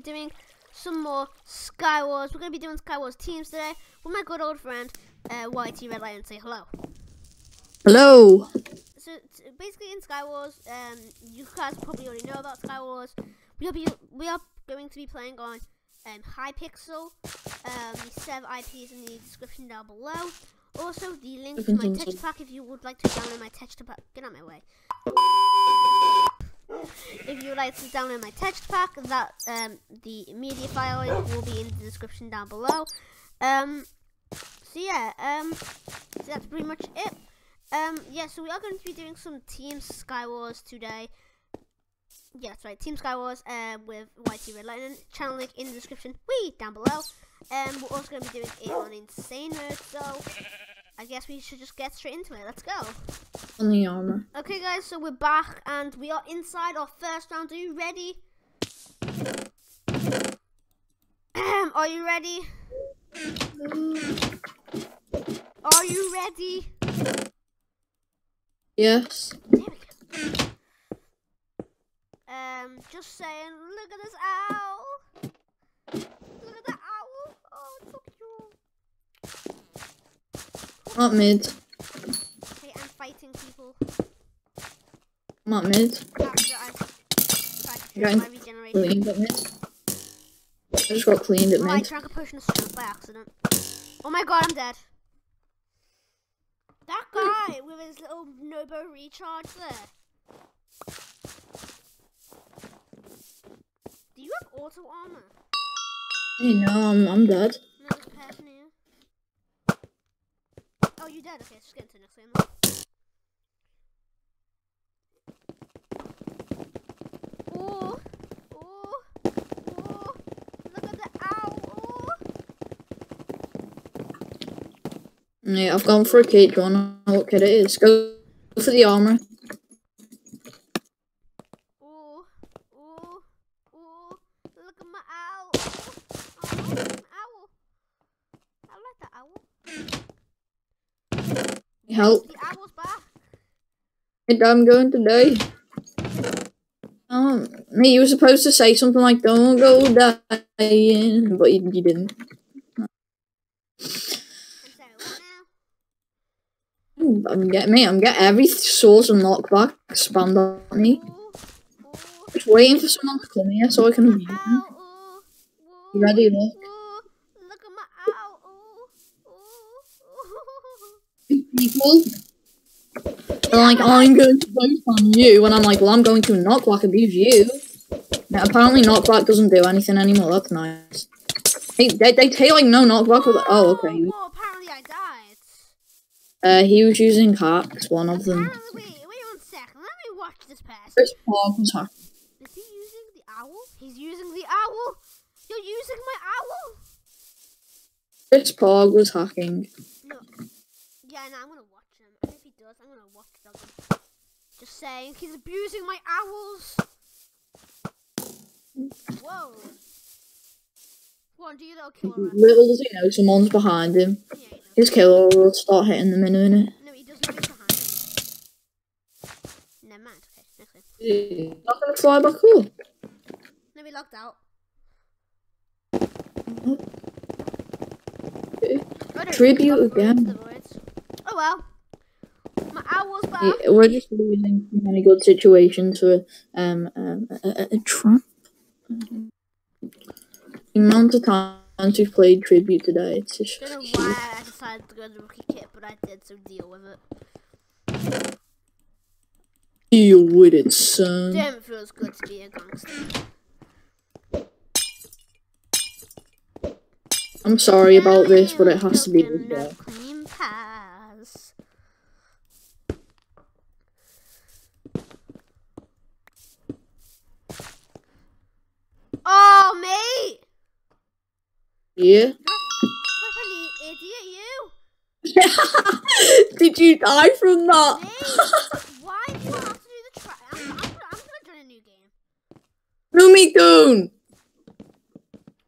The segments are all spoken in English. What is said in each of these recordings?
be doing some more Skywars. We're going to be doing Skywars teams today with my good old friend, uh, YT Red Lion. Say hello. Hello. So basically, in Skywars, um, you guys probably already know about Skywars. We'll be we are going to be playing on um, Hypixel. Um, the server IP is in the description down below. Also, the link to my text pack if you would like to download my text pack. Get out of my way. If you would like to download my text pack, that um, the media file will be in the description down below. Um, so yeah, um, so that's pretty much it. Um, yeah, so we are going to be doing some Team Skywars today. Yeah, that's right, Team Skywars uh, with YT Red Lightning. Channel link in the description, we down below. Um, we're also going to be doing it on Insane Mode, so I guess we should just get straight into it. Let's go. On the armor. Okay, guys, so we're back and we are inside our first round. Are you ready? are you ready? Are you ready? Yes. There we go. Um, just saying, look at this owl. Look at the owl. Oh, it's so cute. Not mid. Okay, I'm fighting people. Not mid. After I've tried to You're finish my regeneration. Cleaned at mid. I just got cleaned at Oh, I drank a potion of strength by accident. Oh my god, I'm dead. That guy with his little Nobo recharge there. Do you have auto armor? Hey, no, I'm, I'm dead. No, there's a person here. Oh, you dead? Okay, just get the next look at. Yeah, I've gone for a you wanna know what kit it is? Go for the armor. Ooh, ooh, ooh, look at my owl. Oh, oh my owl. I like the owl. Help. The owl's back. Hey, I'm going to die. Um, me, you were supposed to say something like, don't go dying, but you, you didn't. I'm sorry, what now? I'm getting me, I'm getting every source of knockback spammed on me. Just waiting for someone to come here so I can abuse them. owl, ooh, ooh, You ready, look at my owl. Ooh, ooh, ooh. People are like, I'm going to vote on you, and I'm like, well, I'm going to knockback abuse you. Now, apparently knockback doesn't do anything anymore, that's nice. Hey, they, they take like no knockback with Oh, okay. Well, apparently I died. Uh, he was using hacks, one of them. Wait, wait one second. Let me watch this person. Chris Park was hacked. Is he using the owl? He's using the owl. You're using my owl. Chris Park was hacking. Yeah, no, I'm gonna watch him. And if he does, I'm gonna watch him. Just saying, he's abusing my owls. Whoa. Go on, do your little killer. Little does he know someone's behind him. Yeah. His killer will start hitting them in a minute. No, he doesn't he's behind him. Never mind. Okay, next. He's not gonna fly back up. No, he logged out. Okay. I don't Tribute again. into the voids. Oh well. My owl's back. Yeah, we're just losing too many good situations for um, um a, a, Trump. The amount of times we've played tribute today, it's just don't know why I decided to go to the rookie kit, but I did, so deal with it. Deal with it, son. Damn, it feels good to be a gangster. I'm sorry about this, but it has to be Looking this at way. Clean pass. Oh, mate! Idiot, you! Did you die from that? Why do you have to do the try? I'm, I'm, I'm gonna join a new game. No, me don't.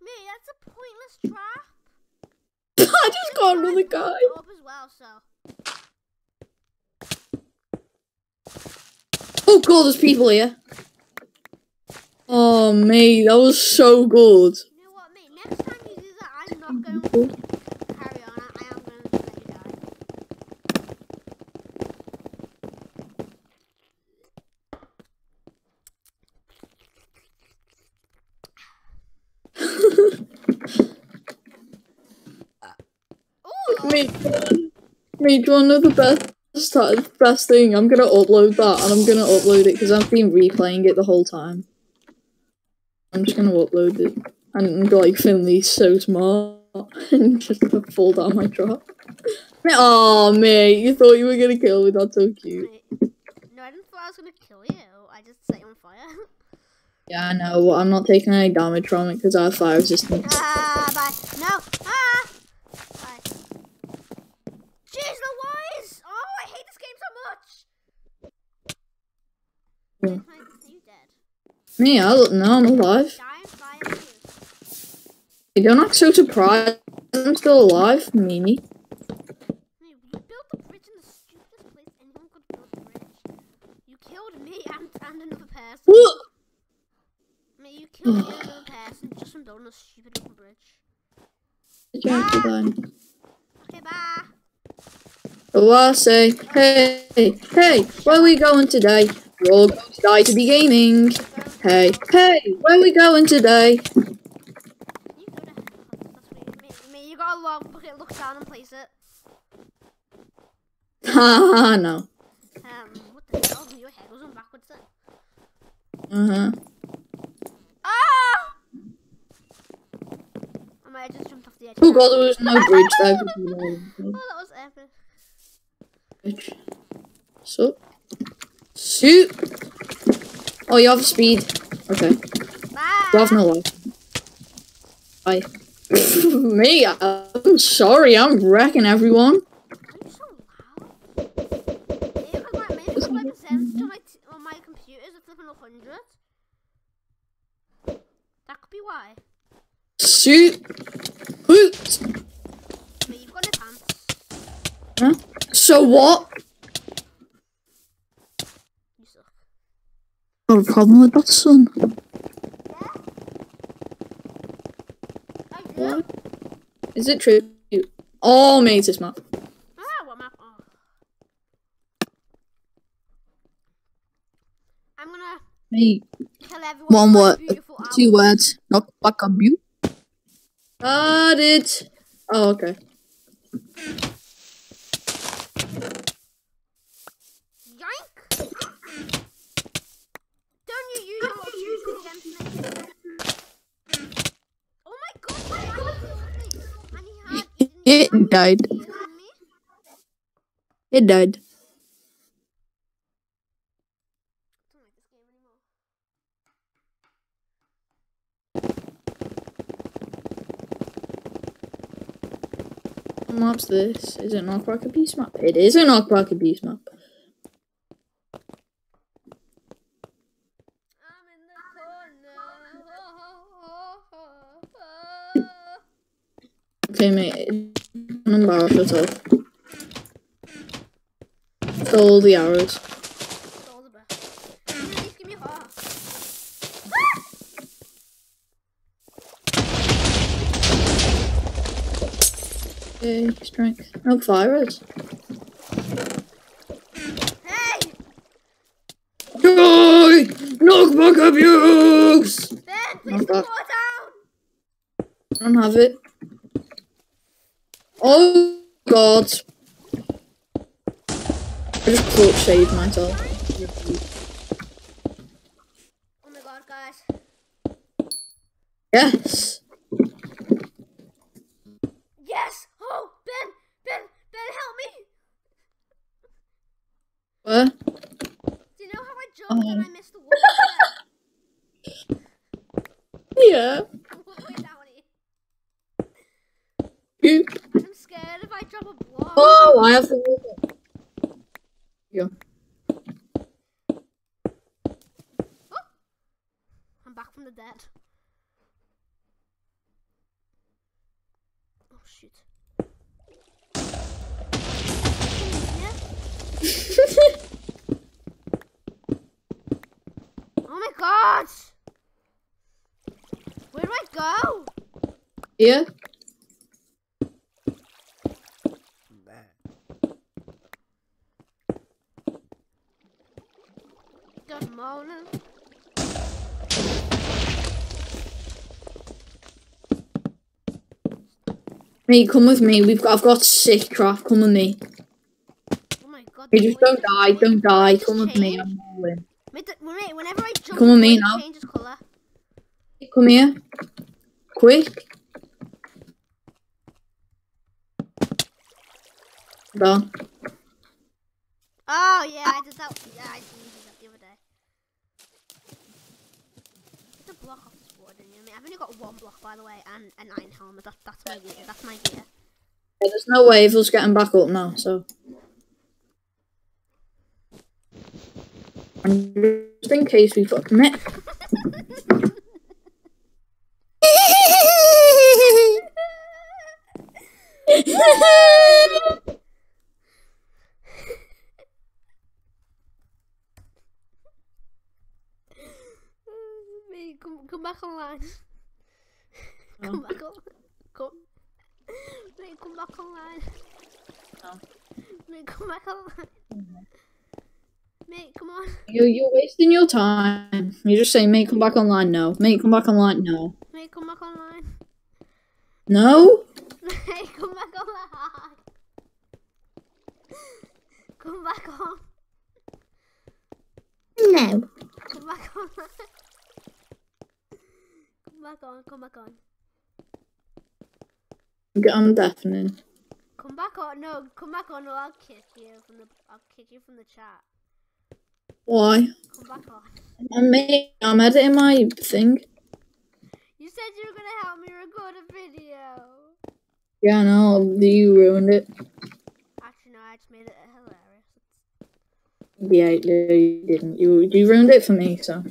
Mate, that's a pointless trap. I just got another guy. Up as well, so. Oh god, there's people here. Oh, mate, that was so good. You know what, mate? Next time you do that, I'm not going mm-hmm. to carry on. I, I am going to let you die. Ooh, Mate, mate, do you want to know the best, best thing? I'm gonna upload that, and I'm gonna upload it because I've been replaying it the whole time. I'm just gonna upload it and like Finley's so smart and just gonna fall down my drop. Oh mate, you thought you were gonna kill me? That's so cute. mate. No, I didn't thought I was to kill you. I just set you on fire. Yeah, I know. Well, I'm not taking any damage from it because I have fire resistance. ah, bye. No. Ah. Bye. Jeez! Oh, I hate this game so much. Yeah. Are you dead? Me, I look. No, I'm alive. Die in. You don't act so surprised. I'm still alive, Mimi. You built a bridge in the stupidest place anyone could build a bridge. You killed me another person. What? Mate, you killed me another person just from building a stupid little bridge. Did you have? Okay, bye. Oh, I say, hey, hey, where we going today? We're all going to die to be gaming. Hey, hey, where we going today? You go to That's weird. Mate, mate, you log book, look down and place it. Haha, no. Um, what the hell? Your head on backwards then. Uh huh. Ah! I might have just jumped off the edge. Oh god, there was no bridge there. because we were on Oh, that was epic. bridge. So, shoot. Oh, you have speed. Okay. Bye. You have no life. Bye. Me, I'm sorry, I'm wrecking everyone. Are you so loud? Maybe because my, maybe 'cause my percentage on my, t- on my computer is a flipping 100. That could be why. Shoot. Pants. Huh? So what? You suck. Got a problem with that, son? I do. Is it true? Oh, mate, it's map. Ah, what map? Oh. I'm gonna Mate, tell everyone one word, two words. Knock back a you. Got it. Oh, okay. Yank! Don't you use your choose against me? Oh my god, my eye killed me! And he had he didn't It died. It died. Don't this game anymore. What map's this? Is it Knockback a Beast map? It is a Knockback a Beast map. I'm in the corner. Okay, mate. Don't embarrass yourself. Stole the arrows. Stole the best. Can you at least give me a heart? Okay, strength. Oh, no fires. Hey! Die! Knockback abuse! Ben, please Not put that. more down! I don't have it. Oh god. I just clutch saved myself. Oh my god, guys. Yes. Yes! back from the dead. Oh shoot. oh my god! Where do I go? Here. Good morning. Mate, come with me. We've got I've got sick craft. Come with me. Oh my god. Hey, just don't die. Don't die. Come with me. I'm all in. Whenever I jump, Come with me now. changes colour. Come here. Quick. Done. Oh yeah, I did that. Yeah, I did that the other day. A block off this board, didn't? I mean, I've only got one block, by the way, and an iron helmet. That, that's my gear. That's my gear. Yeah, there's no way of us getting back up now, so. Just in case we fuck met. Me, come, come back online. No. come back on. Come. Mate, come back online. No. Mate, come back online. Mate, come on. you, you're wasting your time. You're just say, mate, come back online. No. Mate, come back online. No. Mate, come back online. No? Mate, come back online. Come back on. No. Come back on. come back on. Come back on. I'm deafening. Come back on. No, come back on or I'll kick you from the. I'll kick you from the chat. Why? Come back on. I'm, I'm editing my thing. You said you were gonna help me record a video. Yeah, no, you ruined it. Actually, no, I just made it hilarious. Yeah, you you didn't. You you ruined it for me. So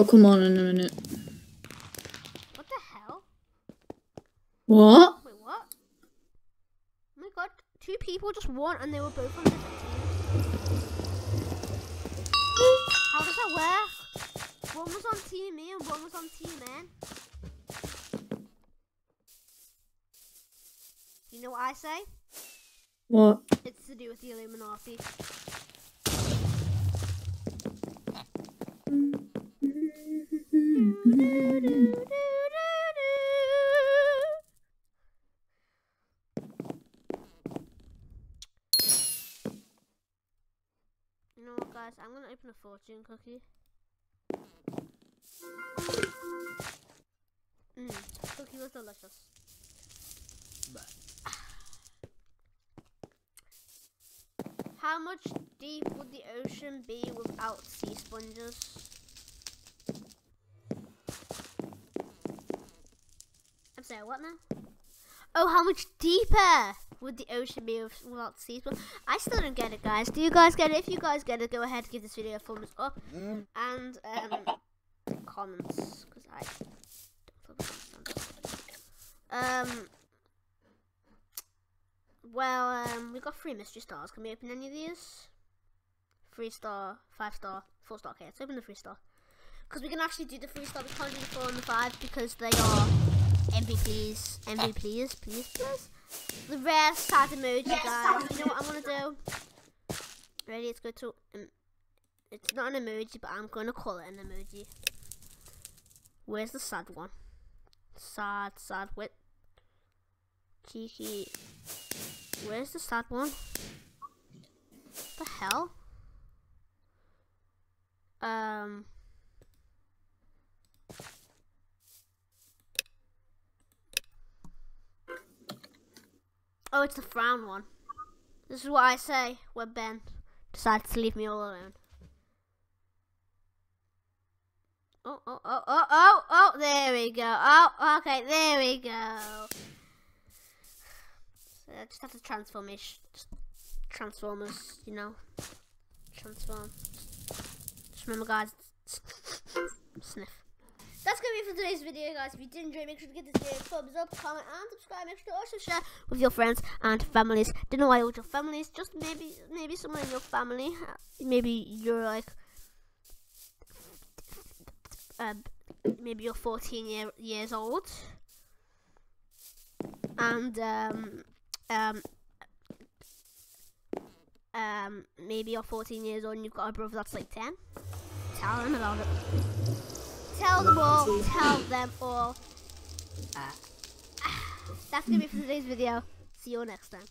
oh come on in a minute. What the hell? What? Wait, what? Oh my god, two people just won and they were both on different teams. How does that work? One was on team me and one was on team N. You know what I say? What? It's to do with the Illuminati. Mm. You know what, guys? I'm gonna open a fortune cookie. Mmm, cookie was delicious. How much deep would the ocean be without sea sponges? What now? Oh, how much deeper would the ocean be with- without sea sponges? I still don't get it, guys. Do you guys get it? If you guys get it, go ahead and give this video a thumbs up and um, comments because I don't understand. Um. Well, um, we got three mystery stars. Can we open any of these? Three star, five star, four star. Okay, let's open the three star. Because we can actually do the three star. We can't do the four and the five because they are MVPs. MVPs, please, please. The rare sad emoji, guys. You know what I'm gonna do? Ready? Let's go to. Um, it's not an emoji, but I'm gonna call it an emoji. Where's the sad one? Sad, sad. Wait. Cheeky. Where's the sad one? The hell? Um. Oh, it's the frown one. This is what I say when Ben decides to leave me all alone. Oh, oh, oh, oh, oh, oh, there we go. Oh, okay, there we go. So I just have to transformation, transformers, you know, transform. Just remember, guys, sniff. That's gonna be for today's video, guys. If you did enjoy, make sure to give this video a thumbs up, comment, and subscribe. Make sure to also share with your friends and families. Don't know why all your families, just maybe maybe someone in your family. Maybe you're like um, maybe you're 14 year, years old and um, um, um, maybe you're 14 years old and you've got a brother that's like 10 tell them about it tell them all tell them all. Uh, that's gonna be for today's video. See you all next time.